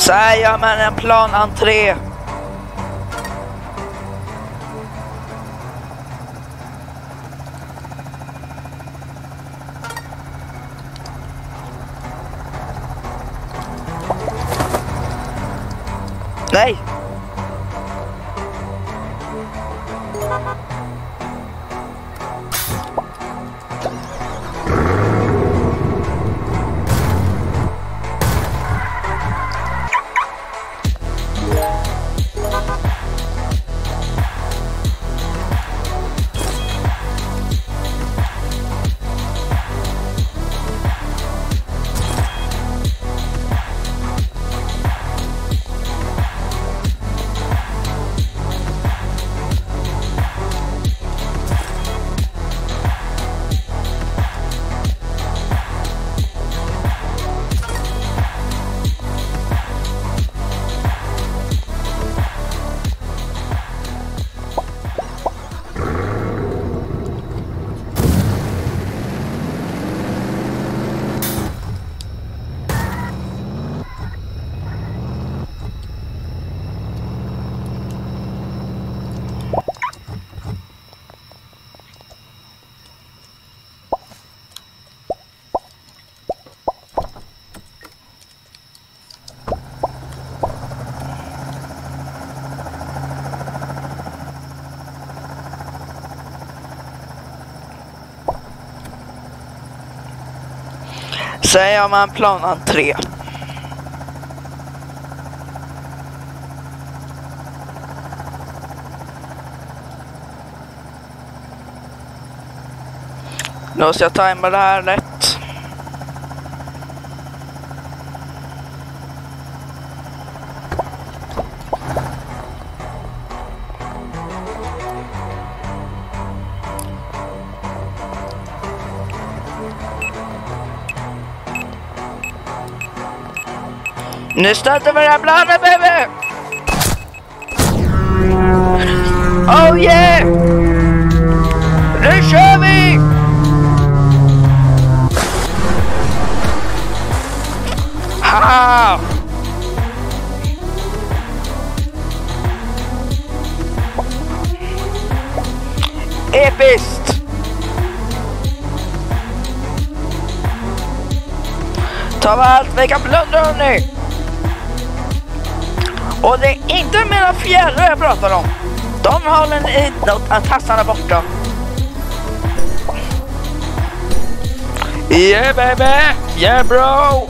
Så här gör man en planentré. Nej! Sen gör man planentré. Nu ska jag tajma det här rätt. Nu startar vi det här planet baby! Oh yeah! Nu kör vi! Ha! Episkt! Ta allt vi kan plundra hörni! Och det är inte mina fjärrar jag pratar om. De håller i tassarna borta. Yeah baby! Yeah bro!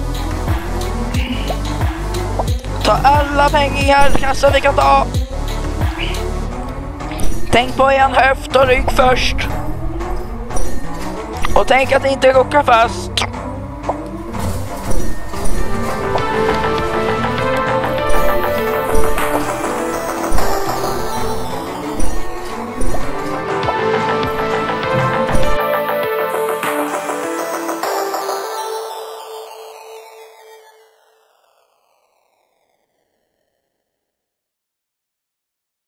Ta alla pengar kassa vi kan ta. Tänk på en höft och rygg först. Och tänk att inte råka fast.